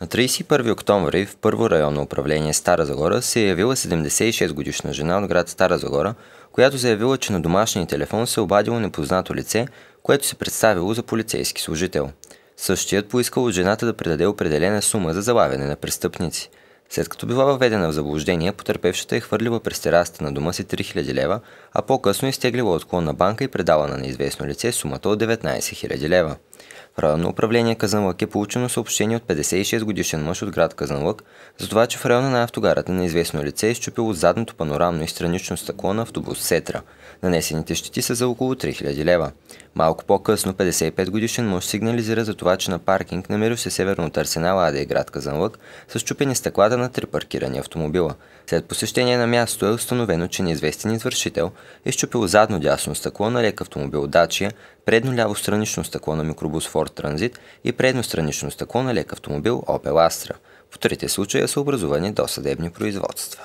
На 31 октомври в първо районно управление Стара Загора се е явила 76 годишна жена от град Стара Загора, която заявила, че на домашния телефон се обадило непознато лице, което се представило за полицейски служител. Същият поискал от жената да предаде определена сума за залавяне на престъпници. След като била въведена в заблуждение, потерпевшата е хвърлила през терасата на дома си 3000 лева, а по-късно изтеглила отклонна банка и предала на неизвестно лице сумата от 19 000 лева. В районно управление Казанлък е получено съобщение от 56 годишен мъж от град Казанлък за това, че в района на автогарата неизвестно лице е изчупило задното панорамно и странично стъкло на автобус Сетра. Нанесените щети са за около 3000 лева. Малко по-късно 55 годишен мъж сигнализира за това, че на паркинг, намирал се северно от Арсенал АД град Казанлък, са щупени стъклата на три паркирани автомобила. След посещение на място е установено, че неизвестен извършител е щупил задно дясно стъкло на лек автомобил Дачия, предно ляво странично стъкло на микробус Ford Transit и предно странично стъкло на лек автомобил Opel Astra. В трите случая са образувани досъдебни производства.